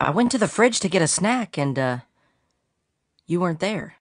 I went to the fridge to get a snack and, uh, you weren't there.